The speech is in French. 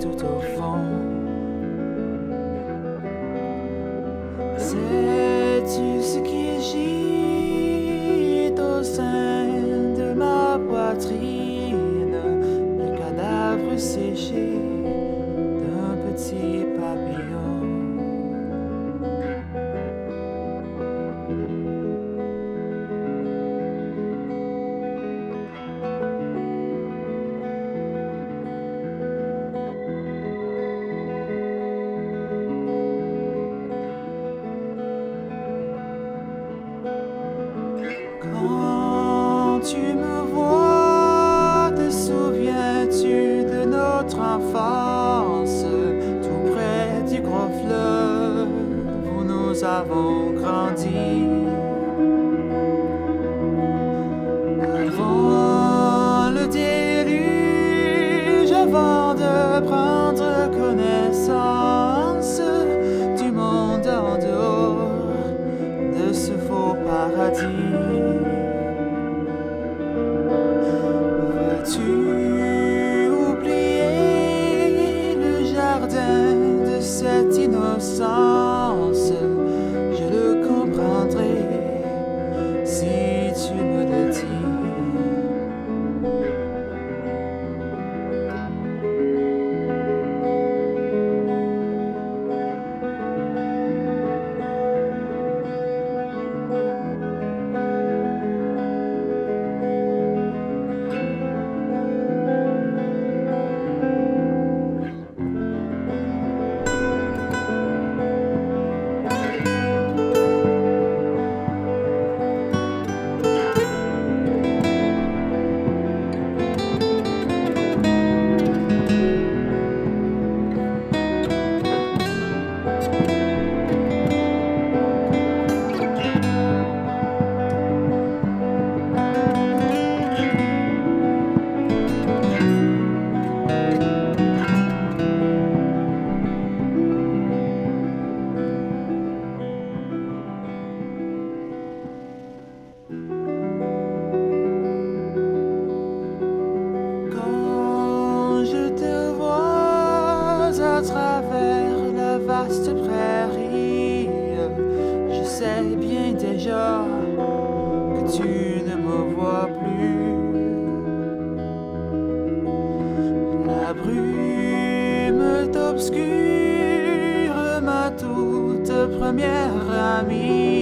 tout au fond? Sais-tu ce qui gît? Avons grandi? Avant le déluge, avant de prendre connaissance du monde en dehors de ce faux paradis. Veux-tu oublier le jardin de cette innocence? Prairie, je sais bien déjà que tu ne me vois plus. La brume t'obscure, ma toute première amie.